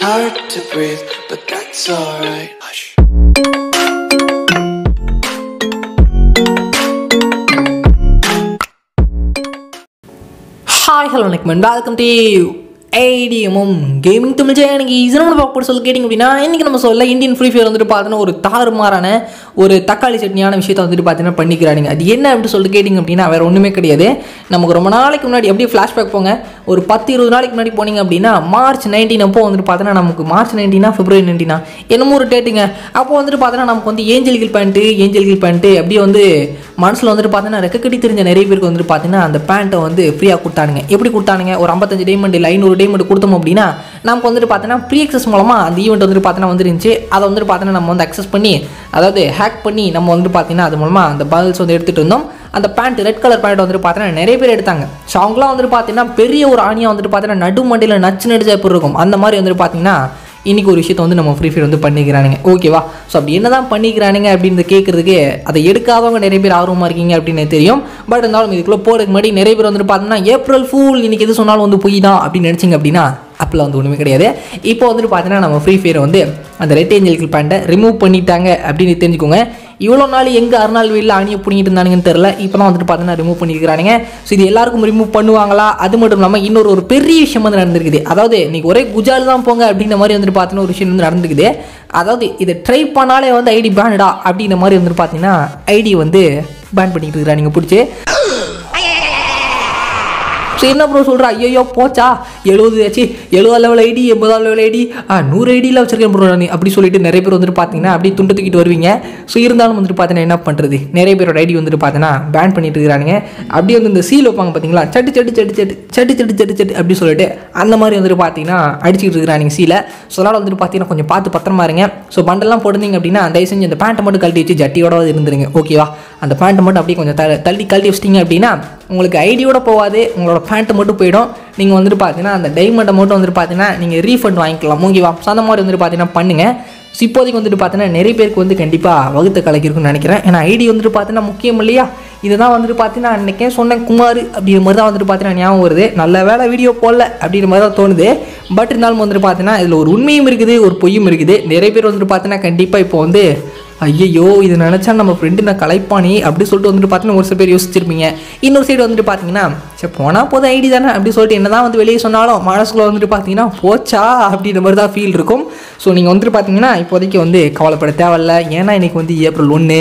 Hard to breathe, but that's alright. Hush. Hi hello நெக்மன் welcome to ATMM gaming Tamil எனக்கு இதில் நம்ம பார்க்க சொல்லி கேட்டிங்க அப்படின்னா இன்றைக்கி நம்ம சொல்ல இந்தியன் ஃப்ரீ ஃபயர் வந்துட்டு பார்த்தோன்னா ஒரு தாறுமாறான ஒரு தக்காளி சட்னியான விஷயத்தை வந்துட்டு பார்த்தீங்கன்னா பண்ணிக்கிறானுங்க. அது என்ன அப்படின்னு சொல்லிட்டு கேட்டிங்க அப்படின்னா வேறு ஒன்றுமே கிடையாது. நமக்கு ரொம்ப நாளைக்கு முன்னாடி அப்படியே ஃப்ளாஷ்பேக் போங்க. ஒரு பத்து இருபது நாளைக்கு முன்னாடி போனீங்க அப்படின்னா மார்ச் நைன்டீன் அப்போ வந்துட்டு பார்த்தீங்கன்னா நமக்கு மார்ச் நைன்டீனா பிப்ரவரி நைன்டீனா என்னமோ ஒரு டேட்டுங்க அப்போ வந்துட்டு பார்த்தீங்கன்னா நமக்கு வந்து ஏஞ்சல்கில் பேண்ட்டு ஏஞ்சல்கில் பேண்ட்டு அப்படியே வந்து மனசில் வந்துட்டு பார்த்தீங்கன்னா ரெக்க கட்டி தெரிஞ்ச நிறைய பேருக்கு வந்துட்டு பார்த்தீங்கன்னா அந்த பேண்ட்டை வந்து ஃப்ரீயாக கொடுத்தானுங்க. எப்படி கொடுத்தானுங்க? ஒரு ஐம்பத்தஞ்சு டைமண்ட் இல்லை ஐநூறு டைமண்ட் கொடுத்தோம் அப்படின்னா நமக்கு வந்துட்டு பார்த்தீங்கன்னா ப்ரீ அக்சஸ் மூலமாக அந்த ஈவெண்ட் வந்துட்டு பார்த்தீங்கன்னா வந்துருந்துச்சு. அதை வந்துட்டு பார்த்தீங்கன்னா நம்ம வந்து அக்சஸ் பண்ணி அதாவது ஹேக் பண்ணி நம்ம வந்துட்டு பார்த்தீங்கன்னா அது மூலமாக அந்த பதில்ஸ் வந்து எடுத்துகிட்டு இருந்தோம் அந்த பேண்ட் ரெட் கலர் பேண்ட் வந்துட்டு பார்த்தீங்கன்னா நிறைய பேர் எடுத்தாங்க. ஸோ அவங்களாம் வந்துட்டு பார்த்தீங்கன்னா பெரிய ஒரு ஆணியாக வந்துட்டு பார்த்தீங்கன்னா நடு மண்டியில் நச்சு நடிச்சா எப்படி இருக்கும்? அந்த மாதிரி வந்துட்டு பார்த்தீங்கன்னா இன்றைக்கி ஒரு விஷயத்தை வந்து நம்ம ஃப்ரீ ஃபயர் வந்து பண்ணிக்கிறானுங்க. ஓகேவா ஸோ அப்படி என்ன தான் பண்ணிக்கிறானுங்க அப்படின்னு கேட்குறதுக்கு அதை எடுக்காதவங்க நிறைய பேர் ஆர்வமாக இருக்கீங்க அப்படின்னு தெரியும். பட் இருந்தாலும் இதுக்குள்ளே போகிறதுக்கு முன்னாடி நிறைய பேர் வந்துட்டு பார்த்தீங்கன்னா ஏப்ரல் ஃபூல் இன்றைக்கி எது சொன்னாலும் வந்து பொய் தான் அப்படின்னு நினச்சிங்க அப்படின்னா அப்பெல்லாம் வந்து ஒன்றுமே கிடையாது. இப்போ வந்துட்டு பார்த்தீங்கன்னா நம்ம ஃப்ரீ ஃபயர் வந்து அந்த ரெட் ஏஞ்சல் பேண்ட்டை ரிமூவ் பண்ணிட்டாங்க அப்படின்னு தெரிஞ்சுக்கோங்க. இவ்வளோ நாள் எங்கே அருணாள் வீட்டில் அணியை பிடிங்கிட்டு இருந்தானுங்கன்னு தெரில இப்போ தான் வந்துட்டு பார்த்தீங்கன்னா ரிமூவ் பண்ணியிருக்கிறானுங்க ஸோ இது எல்லாருக்கும் ரிமூவ் பண்ணுவாங்களா? அது மட்டும் இல்லாமல் இன்னொரு ஒரு பெரிய விஷயம் வந்து நடந்திருக்குது. அதாவது இன்றைக்கி ஒரே குஜால் தான் போங்க அப்படின்ற மாதிரி வந்துட்டு பார்த்தீங்கன்னா ஒரு விஷயம் வந்து நடந்துக்குது அதாவது இதை ட்ரை பண்ணாலே வந்து ஐடி பேனடா அப்படின்ற மாதிரி வந்துட்டு பார்த்தீங்கன்னா ஐடி வந்து பேன் இருக்கிறா இருக்கிறானுங்க. பிடிச்சி. ஸோ என்ன ப்ரோ சொல்கிறா ஐயோ போச்சா? எழுபது ஆச்சு. எழுபது லெவல் ஐடி எண்பதாவது லெவல் ஐடி ஆ நூறு ஐடியில் வச்சிருக்கேன் ப்ரோ நான். அப்படி சொல்லிட்டு நிறைய பேர் வந்துட்டு பார்த்தீங்கன்னா அப்படி துண்டு தூக்கிட்டு வருவீங்க. ஸோ இருந்தாலும் வந்துட்டு பார்த்தீங்கன்னா என்ன பண்ணுறது நிறைய பேரோட ஐடி வந்துட்டு பார்த்தீங்கன்னா பேன் பண்ணிட்டு இருக்கிறானுங்க. அப்படியே வந்து இந்த சீல் வைப்பாங்க பார்த்தீங்களா சட்டு சட்டு சட்டு சட்டு சட்டு சட்டு சட்டு சட்டு அப்படி சொல்லிட்டு அந்த மாதிரி வந்துட்டு பார்த்தீங்கன்னா அடிச்சுட்டு இருக்கிறானுங்க சீலை ஸோ அதனால் வந்துட்டு பார்த்தீங்கன்னா கொஞ்சம் பார்த்து பத்திரமா இருங்க. ஸோ பண்டெல்லாம் போட்டிருந்தீங்க அப்படின்னா தயவு செஞ்சு அந்த பேண்ட்டை மட்டும் கழட்டி வச்சு ஜட்டியோட இருந்துருங்க. ஓகேவா அந்த பேண்ட்டை மட்டும் அப்படியே கொஞ்சம் தள்ளி கழட்டி வச்சிட்டிங்க அப்படின்னா உங்களுக்கு ஐடியோட போகாது உங்களோட பேண்ட்டு மட்டும் போயிடும். நீங்கள் வந்துட்டு பார்த்தீங்கன்னா அந்த டைமண்டை மட்டும் வந்துட்டு பார்த்தீங்கன்னா நீங்கள் ரீஃபண்ட் வாங்கிக்கலாம். ஓகேவா ஸோ அந்த மாதிரி வந்துட்டு பார்த்தீங்கன்னா பண்ணுங்கள் ஸோ இப்போதைக்கு வந்துட்டு பார்த்தீங்கன்னா நிறைய பேருக்கு வந்து கண்டிப்பாக வகுத்த கலக்கிருக்குன்னு நினைக்கிறேன். ஏன்னா ஐடி வந்துட்டு பார்த்தீங்கன்னா முக்கியம் இல்லையா? இதுதான் வந்துட்டு பார்த்தீங்கன்னா அன்றைக்கே சொன்னேன் குமார் அப்படிங்கிற மாதிரி தான் வந்துட்டு பார்த்தீங்கன்னா ஞாபகம் வருது. நல்ல வேலை வீடியோ போடல அப்படிங்கிற மாதிரி தான் தோணுது. பட் இருந்தாலும் வந்துட்டு பார்த்தீங்கன்னா இதில் ஒரு உண்மையும் இருக்குது ஒரு பொய்யும் இருக்குது. நிறைய பேர் வந்துட்டு பார்த்தீங்கன்னா கண்டிப்பாக இப்போ வந்து ஐயோ இது நினச்சா நம்ம ஃப்ரெண்டு நான் கலைப்பானே அப்படி சொல்லிட்டு வந்துட்டு பார்த்தீங்கன்னா ஒரு சில பேர் யோசிச்சிருப்பீங்க. இன்னொரு சைடு வந்துட்டு பார்த்தீங்கன்னா சரி போனால் போதும் ஐடி தானே அப்படி சொல்லிட்டு என்ன தான் வந்து வெளியே சொன்னாலும் மனசுக்குள்ள வந்துட்டு பார்த்தீங்கன்னா போச்சா அப்படின்ற மாதிரி தான் ஃபீல் இருக்கும். ஸோ நீங்கள் வந்துட்டு பார்த்தீங்கன்னா இப்போதைக்கு வந்து கவலைப்பட தேவையில்ல. ஏன்னா இன்றைக்கி வந்து ஏப்ரல் ஒன்று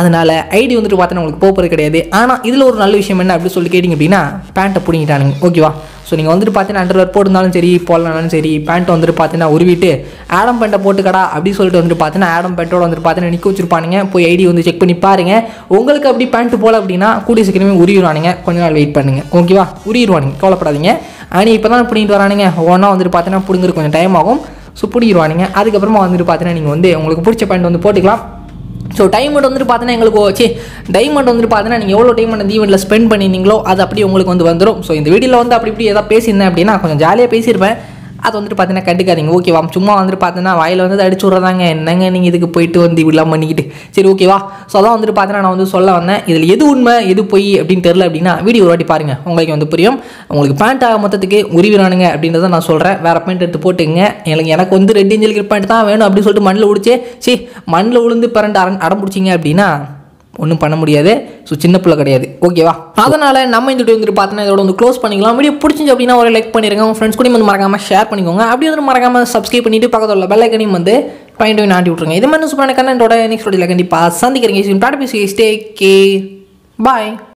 அதனால் ஐடி வந்துட்டு பார்த்தீங்கன்னா உங்களுக்கு போகிறது கிடையாது. ஆனால் இதில் ஒரு நல்ல விஷயம் என்ன அப்படின்னு சொல்லி கேட்டிங்க அப்படின்னா பேண்ட்டை பிடிங்கிட்டானுங்க. ஓகேவா ஸோ நீங்கள் வந்துட்டு பார்த்தீங்கன்னா அண்டர்வேர் போட்டிருந்தாலும் சரி போடலனாலும் சரி பேண்ட் வந்துட்டு பார்த்தீங்கன்னா உருவிட்டு ஆடம் பேண்ட்டை போட்டுக்கடா அப்படின்னு சொல்லிட்டு வந்துட்டு பார்த்தீங்கன்னா ஆடம் பேண்ட்டோட வந்துட்டு பார்த்தீங்கன்னா நிற்க வச்சிருப்பானுங்க. போய் ஐடி வந்து செக் பண்ணி பாருங்க. உங்களுக்கு அப்படி பேண்ட் போல அப்படின்னா கூடிய சீக்கிரமே உருவிடுவானுங்க. கொஞ்ச நாள் வெயிட் பண்ணுங்க. ஓகேவா உருவிடுவானுங்க. கவலைப்படாதீங்க. ஆனால் இப்போ தான் பிடிங்கிட்டு வரானுங்க. ஒன்றா வந்துட்டு பார்த்தீங்கன்னா பிடுங்குறது கொஞ்சம் டைம் ஆகும். ஸோ பிடிக்கிடுவானுங்க அதுக்கப்புறமா வந்துட்டு பார்த்தீங்கன்னா நீங்கள் வந்து உங்களுக்கு பிடிச்ச பேண்ட் வந்து போட்டுக்கலாம். ஸோ டைமண்ட் வந்துட்டு பார்த்தீங்கன்னா எங்களுக்கு சி டைமண்ட் வந்துட்டு பார்த்தீங்கன்னா நீங்கள் எவ்வளோ டைம் அந்த ஈவெண்ட்டில் ஸ்பெண்ட் பண்ணியிருந்தீங்களோ அது அப்படி உங்களுக்கு வந்து வந்துடும் ஸோ இந்த வீடியோவில் வந்து அப்படி இப்படி எதாவது பேசியிருந்தேன் அப்படின்னா கொஞ்சம் ஜாலியாக பேசியிருப்பேன். அது வந்துட்டு பார்த்தீங்கன்னா கண்டுக்காதீங்க. ஓகேவா சும்மா வந்துட்டு பார்த்தீங்கன்னா வாயில் வந்து அடிச்சு விட்றதாங்க. என்னங்க நீங்கள் இதுக்கு போயிட்டு வந்து இப்படிலாம் பண்ணிக்கிட்டு? சரி ஓகேவா ஸோ அதான் வந்துட்டு பார்த்தீங்கன்னா நான் வந்து சொல்ல வந்தேன். இதில் எது உண்மை எது பொய் அப்படின்னு தெரில அப்படின்னா வீடியோ ஒரு வாட்டி பாருங்கள் உங்களுக்கு வந்து புரியும். உங்களுக்கு பேண்ட் ஆக மொத்தத்துக்கு உரிவிடானுங்க அப்படின்றத நான் சொல்கிறேன் வேறு பேண்ட் எடுத்து போட்டுங்க எனக்கு எனக்கு வந்து ரெட் இன்ஜில் பேண்ட் தான் வேணும் அப்படின்னு சொல்லிட்டு மண்ணில் உடிச்சு சரி மண்ணில் உளுந்து பிறண்டு அரண் அடம் பிடிச்சிங்க அப்படின்னா ஒன்றும் பண்ண முடியாது. ஸோ சின்ன பிள்ளை கிடையாது. ஓகேவா அதனால் நம்ம இந்த வீடியோ வந்துட்டு பார்த்தீங்கன்னா இதோட வந்து க்ளோஸ் பண்ணிக்கலாம். வீடியோ பிடிச்சிச்சு அப்படின்னா ஒரு லைக் பண்ணிருங்க. உங்கள் ஃப்ரெண்ட்ஸ் கூட வந்து மறக்காமல் ஷேர் பண்ணிக்கோங்க. அப்படி வந்து மறக்காமல் சப்ஸ்கிரைப் பண்ணிட்டு பக்கத்தில் உள்ள பெல்லைக்கனையும் வந்து பாயிண்ட் நாட்டி விட்ருங்க இது மாதிரி சூப்பரான கண்ணோட நெக்ஸ்ட் வீடியோவில் கண்டிப்பாக சந்திக்கிறீங்க டாடா பேசி ஸ்டே கே பாய்